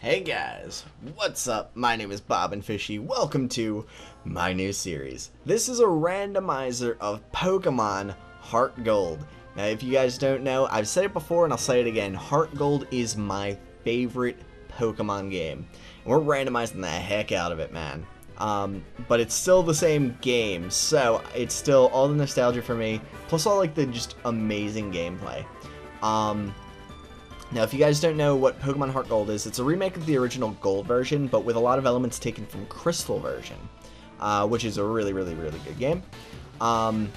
Hey guys, what's up? My name is Bob and Fishy. Welcome to my new series. This is a randomizer of Pokemon Heart Gold. Now, if you guys don't know, I've said it before and I'll say it again Heart Gold is my favorite Pokemon game. And we're randomizing the heck out of it, man. Um, but it's still the same game, so it's still all the nostalgia for me, plus all like the just amazing gameplay. Um, now, if you guys don't know what Pokemon Heart Gold is, it's a remake of the original Gold version, but with a lot of elements taken from Crystal version, uh, which is a really, really, really good game. Um,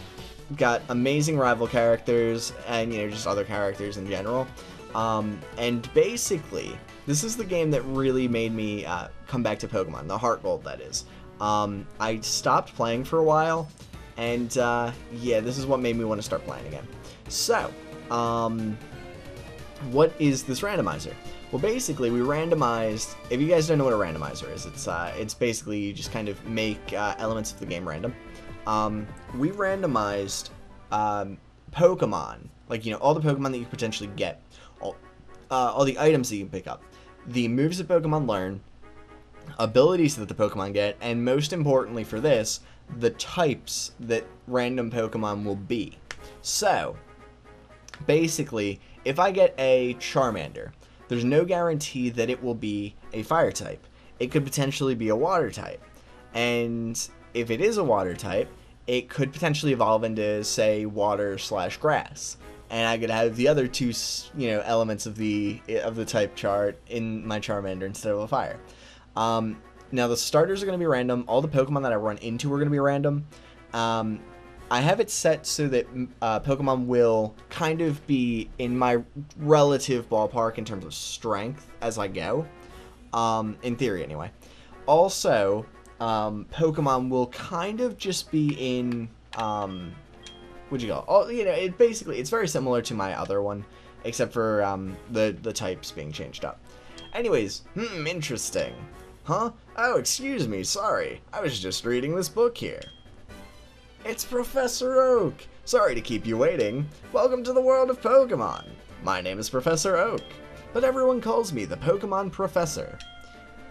got amazing rival characters and, you know, just other characters in general. Um, and basically, this is the game that really made me uh, come back to Pokemon, the Heart Gold, that is. Um, I stopped playing for a while, and uh, yeah, this is what made me want to start playing again. So, um, what is this randomizer? Well, basically, we randomized. If you guys don't know what a randomizer is, it's uh, it's basically you just kind of make uh, elements of the game random. Um, we randomized um, Pokemon, like you know all the Pokemon that you potentially get, all, uh, all the items that you can pick up, the moves that Pokemon learn, abilities that the Pokemon get, and most importantly for this, the types that random Pokemon will be. So, basically, if I get a Charmander, there's no guarantee that it will be a fire type. It could potentially be a water type. And if it is a water type, it could potentially evolve into, say, water slash grass. And I could have the other two, you know, elements of the of the type chart in my Charmander instead of a fire. Um, now the starters are going to be random. All the Pokemon that I run into are going to be random. Um, I have it set so that uh, Pokemon will kind of be in my relative ballpark in terms of strength as I go. Um, in theory, anyway. Also, um, Pokemon will kind of just be in. Um, what'd you call? Oh, you know, it basically it's very similar to my other one, except for um, the the types being changed up. Anyways, hmm, interesting. Huh? Oh, excuse me, sorry. I was just reading this book here. It's Professor Oak! Sorry to keep you waiting. Welcome to the world of Pokemon. My name is Professor Oak, but everyone calls me the Pokemon Professor.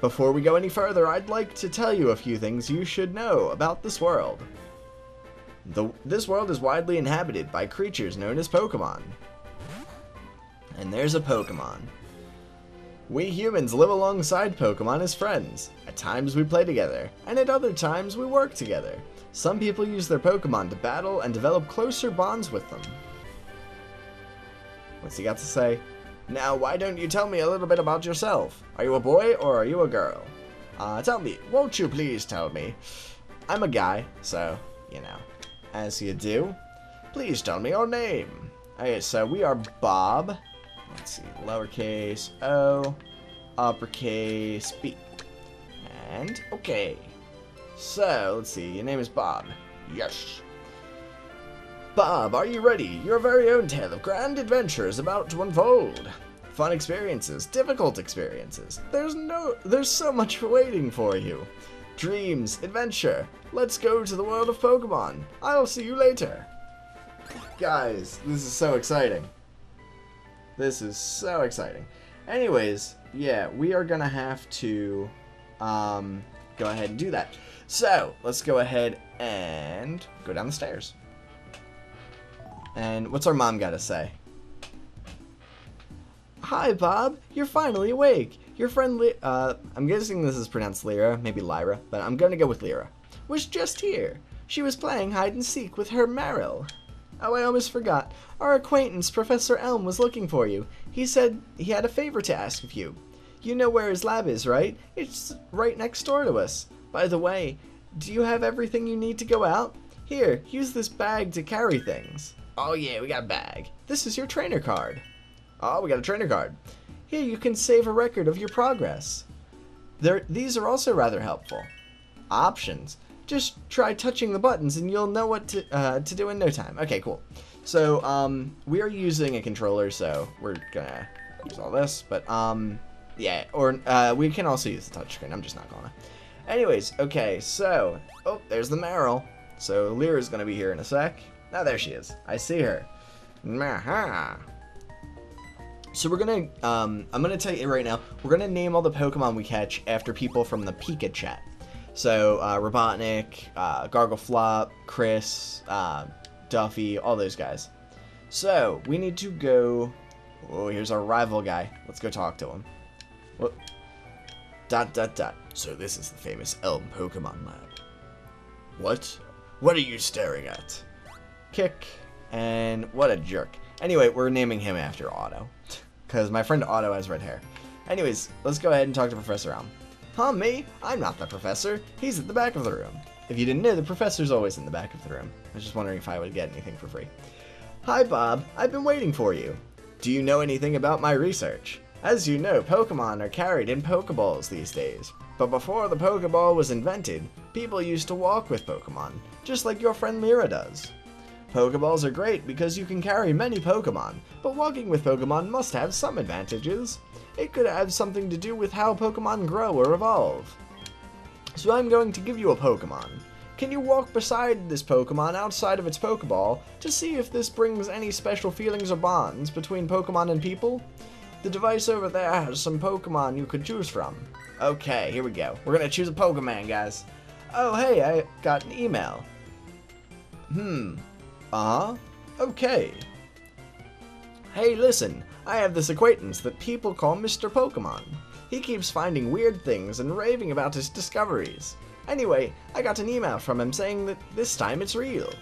Before we go any further, I'd like to tell you a few things you should know about this world. The, this world is widely inhabited by creatures known as Pokemon. And there's a Pokemon. We humans live alongside Pokemon as friends. At times we play together, and at other times we work together. Some people use their Pokemon to battle and develop closer bonds with them. What's he got to say? Now, why don't you tell me a little bit about yourself? Are you a boy or are you a girl? Uh, tell me, won't you please tell me? I'm a guy, so, you know, as you do. Please tell me your name. Okay, so we are Bob. Let's see, lowercase o, uppercase b. And, okay. So, let's see, your name is Bob. Yes. Bob, are you ready? Your very own tale of grand adventure is about to unfold. Fun experiences, difficult experiences. There's no there's so much waiting for you. Dreams, adventure. Let's go to the world of Pokemon. I'll see you later. Guys, this is so exciting. This is so exciting. Anyways, yeah, we are gonna have to um, go ahead and do that. So, let's go ahead and go down the stairs. And what's our mom got to say? Hi, Bob. You're finally awake. Your friend, Li uh, I'm guessing this is pronounced Lyra, maybe Lyra, but I'm gonna go with Lyra, was just here. She was playing hide and seek with her Marill. Oh, I almost forgot. Our acquaintance, Professor Elm, was looking for you. He said he had a favor to ask of you. You know where his lab is, right? It's right next door to us. By the way, do you have everything you need to go out? Here, use this bag to carry things. Oh yeah, we got a bag. This is your trainer card. Oh, we got a trainer card. Here, you can save a record of your progress. There, these are also rather helpful. Options. Just try touching the buttons and you'll know what to, uh, to do in no time. Okay, cool. So, um, we are using a controller, so we're gonna use all this, but, um, yeah, or, uh, we can also use the touchscreen. I'm just not gonna. Anyways, okay, so, oh, there's the Marill. So Lyra's gonna be here in a sec. Now oh, there she is. I see her. Aha. So we're gonna, um, I'm gonna tell you right now, we're gonna name all the Pokemon we catch after people from the Pika chat. So, uh, Robotnik, uh, Gargleflop, Chris, uh, Duffy, all those guys. So, we need to go, oh, here's our rival guy. Let's go talk to him. What? Dot, dot, dot. So this is the famous Elm Pokemon Lab. What? What are you staring at? Kick. And what a jerk. Anyway, we're naming him after Otto. Because my friend Otto has red hair. Anyways, let's go ahead and talk to Professor Elm. Huh, me? I'm not the professor. He's at the back of the room. If you didn't know, the professor's always in the back of the room. I was just wondering if I would get anything for free. Hi, Bob. I've been waiting for you. Do you know anything about my research? As you know, Pokemon are carried in Pokeballs these days. But before the Pokeball was invented, people used to walk with Pokemon, just like your friend Lyra does. Pokeballs are great because you can carry many Pokemon, but walking with Pokemon must have some advantages. It could have something to do with how Pokemon grow or evolve. So I'm going to give you a Pokemon. Can you walk beside this Pokemon outside of its Pokeball to see if this brings any special feelings or bonds between Pokemon and people? The device over there has some Pokemon you could choose from. Okay, here we go. We're gonna choose a Pokemon, guys. Oh, hey, I got an email. Hmm, uh-huh. Okay. Hey, listen. I have this acquaintance that people call Mr. Pokemon. He keeps finding weird things and raving about his discoveries. Anyway, I got an email from him saying that this time it's real.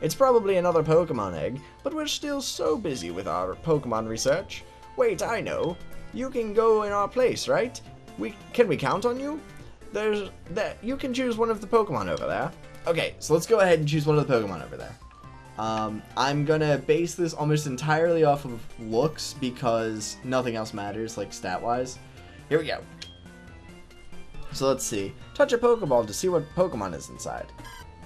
It's probably another Pokemon egg, but we're still so busy with our Pokemon research. Wait, I know. You can go in our place, right? We can we count on you? There's that you can choose one of the Pokemon over there. Okay, so let's go ahead and choose one of the Pokemon over there. Um, I'm gonna base this almost entirely off of looks because nothing else matters, like stat-wise. Here we go. So let's see. Touch a Pokeball to see what Pokemon is inside.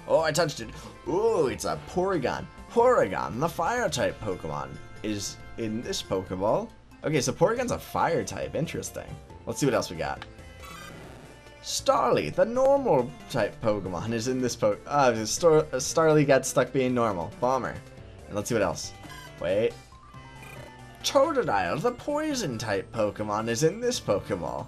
Oh, I touched it. Ooh, it's a Porygon. Porygon, the Fire-type Pokemon, is in this Pokeball. Okay, so Porygon's a Fire-type. Interesting. Let's see what else we got. Starly, the normal type Pokemon, is in this po- uh, Star Starly got stuck being normal. Bomber. And let's see what else. Wait. Totodile, the poison type Pokemon, is in this Pokeball.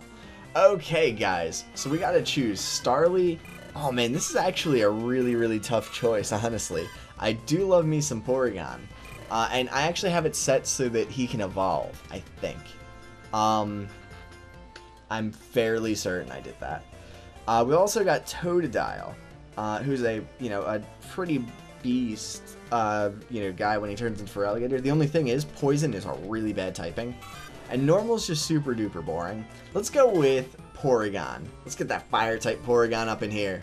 Okay, guys. So we gotta choose Starly. Oh man, this is actually a really, really tough choice, honestly. I do love me some Porygon. Uh, and I actually have it set so that he can evolve, I think. Um, I'm fairly certain I did that. Uh, we also got Totodile, uh, who's a you know a pretty beast uh, you know guy when he turns into Feraligatr. The only thing is, Poison is a really bad typing, and Normal's just super duper boring. Let's go with Porygon. Let's get that Fire type Porygon up in here.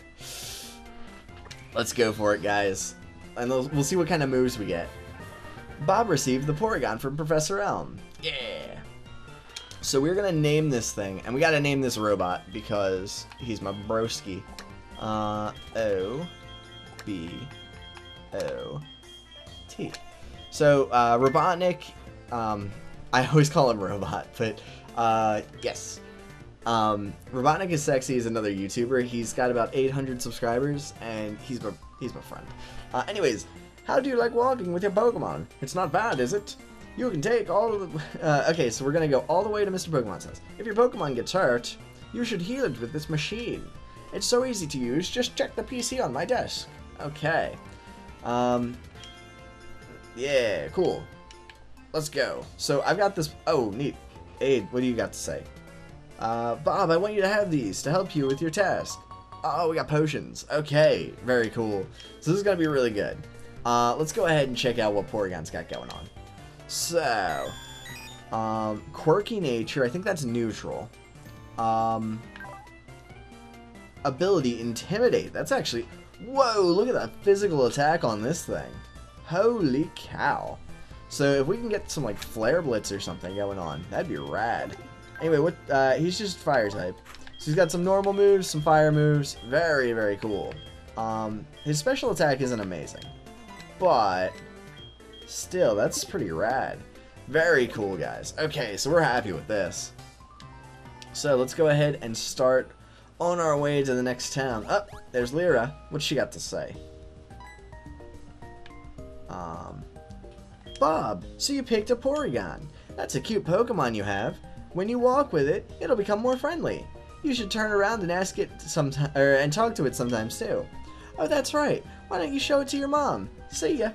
Let's go for it, guys, and we'll see what kind of moves we get. Bob received the Porygon from Professor Elm. Yeah. So we're gonna name this thing, and we gotta name this robot because he's my broski. Uh, O, B, O, T. So, uh, Robotnik, um, I always call him Robot, but, uh, yes. Um, Robotnik is Sexy is another YouTuber. He's got about 800 subscribers, and he's my, he's my friend. Uh, anyways, how do you like walking with your Pokemon? It's not bad, is it? You can take all the... Uh, okay, so we're going to go all the way to Mr. Pokemon's house. If your Pokemon gets hurt, you should heal it with this machine. It's so easy to use, just check the PC on my desk. Okay. Um, yeah, cool. Let's go. So I've got this... Oh, neat. Aide, what do you got to say? Uh, Bob, I want you to have these to help you with your task. Oh, we got potions. Okay, very cool. So this is going to be really good. Uh, let's go ahead and check out what Porygon's got going on. So, um, quirky nature, I think that's neutral. Um, ability, intimidate, that's actually, whoa, look at that physical attack on this thing. Holy cow. So if we can get some like flare blitz or something going on, that'd be rad. Anyway, what, uh, he's just fire type. So he's got some normal moves, some fire moves, very, very cool. Um, his special attack isn't amazing, but Still, that's pretty rad. Very cool, guys. Okay, so we're happy with this. So let's go ahead and start on our way to the next town. Up, oh, there's Lyra. What's she got to say? Um, Bob, so you picked a Porygon. that's a cute Pokemon you have. When you walk with it, it'll become more friendly. You should turn around and ask it or and talk to it sometimes too. Oh, that's right. Why don't you show it to your mom? See ya.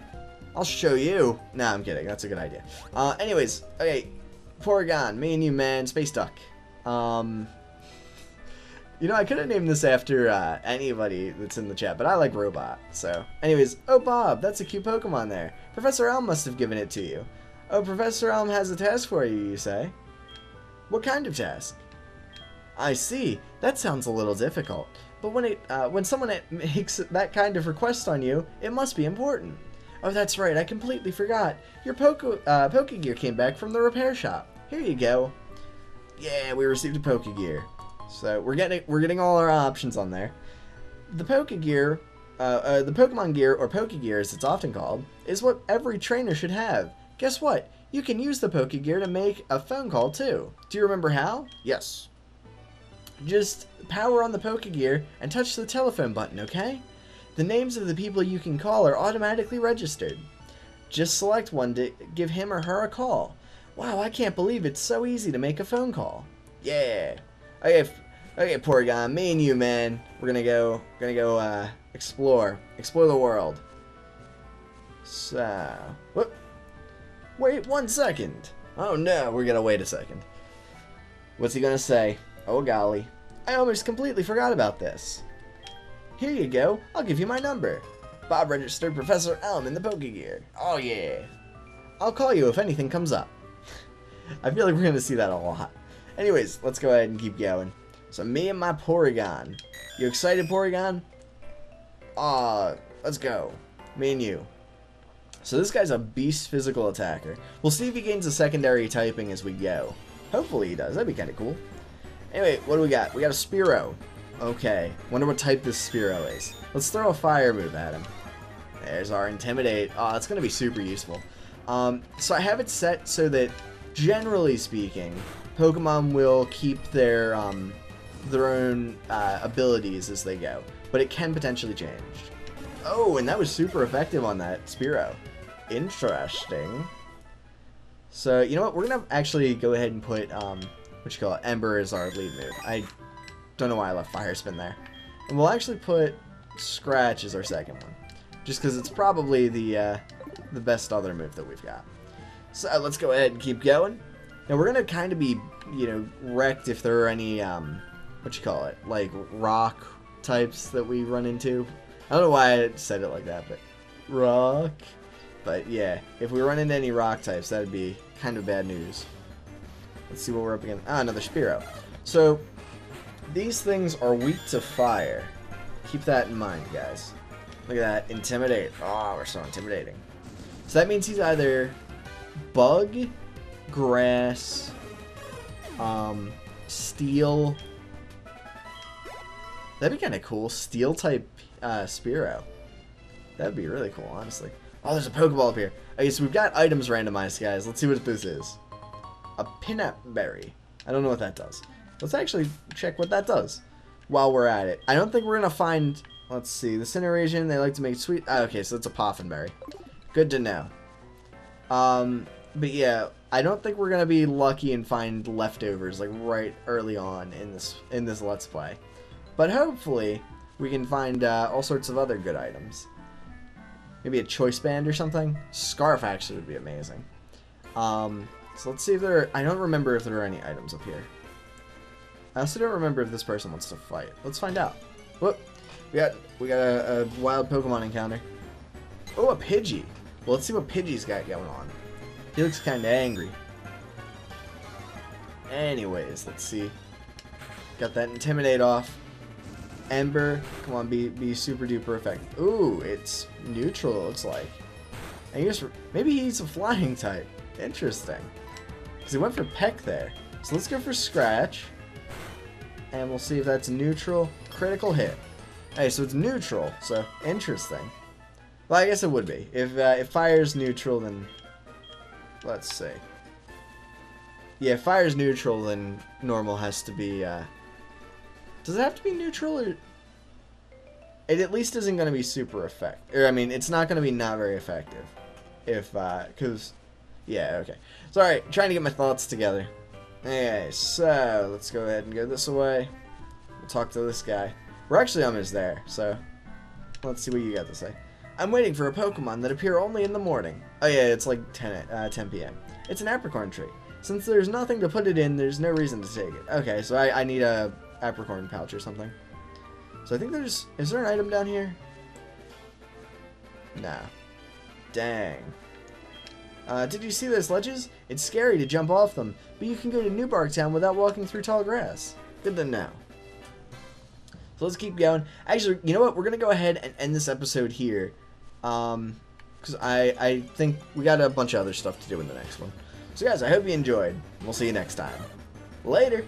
I'll show you. Nah, I'm kidding. That's a good idea. Uh, anyways, okay. Porygon, me and you, man. Space Duck. Um, you know, I could have named this after uh, anybody that's in the chat, but I like Robot. So, anyways, oh, Bob, that's a cute Pokemon there. Professor Elm must have given it to you. Oh, Professor Elm has a task for you, you say? What kind of task? I see. That sounds a little difficult. But when it, uh, when someone makes that kind of request on you, it must be important. Oh, that's right. I completely forgot. Your Poke, uh, Pokegear came back from the repair shop. Here you go. Yeah, we received a Pokegear. So we're getting we're getting all our options on there. The Pokegear, uh, uh, the Pokemon Gear or Pokegear as it's often called, is what every trainer should have. Guess what? You can use the Pokegear to make a phone call too. Do you remember how? Yes. Just power on the Pokegear and touch the telephone button, okay? The names of the people you can call are automatically registered. Just select one to give him or her a call. Wow, I can't believe it's so easy to make a phone call. Yeah. Okay, okay, Porygon, me and you, man. We're gonna go, gonna go, uh, explore, explore the world. So, whoop. Wait one second. Oh no, we're gonna wait a second. What's he gonna say? Oh golly, I almost completely forgot about this. Here you go, I'll give you my number. Bob registered Professor Elm in the Pokegear. Oh yeah. I'll call you if anything comes up. I feel like we're gonna see that a lot. Anyways, let's go ahead and keep going. So me and my Porygon. You excited, Porygon? Ah, uh, let's go. Me and you. So this guy's a beast physical attacker. We'll see if he gains a secondary typing as we go. Hopefully he does. That'd be kind of cool. Anyway, what do we got? We got a Spearow. Okay. Wonder what type this Spearow is. Let's throw a fire move at him. There's our Intimidate. Oh, it's going to be super useful. Um, so I have it set so that, generally speaking, Pokemon will keep their um, their own uh, abilities as they go, but it can potentially change. Oh, and that was super effective on that Spearow. Interesting. So, you know what? We're going to actually go ahead and put, um, what you call it, Ember as our lead move. I don't know why I left Fire Spin there. And we'll actually put Scratch as our second one. Just because it's probably the, uh, the best other move that we've got. So, let's go ahead and keep going. Now we're gonna kind of be, you know, wrecked if there are any, um, what you call it, like rock types that we run into. I don't know why I said it like that, but rock. But yeah, if we run into any rock types, that'd be kind of bad news. Let's see what we're up against. Ah, another Spearow. So these things are weak to fire. Keep that in mind, guys. Look at that. Intimidate. Oh, we're so intimidating. So that means he's either bug grass, um, steel. That'd be kind of cool. Steel type uh, Spearow. That'd be really cool, honestly. Oh, there's a Pokeball up here. Okay, so we've got items randomized, guys. Let's see what this is. A Pinap Berry. I don't know what that does. Let's actually check what that does while we're at it. I don't think we're going to find... Let's see. The Cineration, they like to make sweet... Ah, okay, so it's a Poffin Berry. Good to know. Um, but yeah, I don't think we're gonna be lucky and find leftovers like right early on in this in this let's play, but hopefully we can find uh, all sorts of other good items. Maybe a choice band or something. Scarf actually would be amazing. Um, so let's see if there. Are, I don't remember if there are any items up here. I also don't remember if this person wants to fight. Let's find out. Whoop! We got we got a, a wild Pokemon encounter. Oh, a Pidgey. Well, let's see what Pidgey's got going on. He looks kind of angry. Anyways, let's see. Got that Intimidate off. Ember, come on, be be super duper effective. Ooh, it's neutral, it looks like. I guess maybe he's a flying type. Interesting. Because he went for Peck there. So let's go for Scratch. And we'll see if that's neutral. Critical hit. Hey, so it's neutral, so interesting. Well, I guess it would be. If, uh, if fire's neutral, then Let's see. Yeah, if fire's neutral, then normal has to be, uh... Does it have to be neutral, or... It at least isn't going to be super effective. Or, I mean, it's not going to be not very effective. If, uh... Because Yeah, okay. Sorry, trying to get my thoughts together. Okay, so let's go ahead and go this way. We'll talk to this guy. We're actually almost there, so let's see what you got to say. I'm waiting for a Pokemon that appear only in the morning. Oh yeah, it's like 10, uh, 10 p.m. It's an apricorn tree. Since there's nothing to put it in, there's no reason to take it. Okay, so I, I need a apricorn pouch or something. So I think there's... Is there an item down here? Nah. Dang. Uh, did you see those ledges? It's scary to jump off them, but you can go to New Bark Town without walking through tall grass. Good to know. So let's keep going. Actually, you know what? We're gonna go ahead and end this episode here, um, because I I think we got a bunch of other stuff to do in the next one. So guys, I hope you enjoyed. We'll see you next time. Later.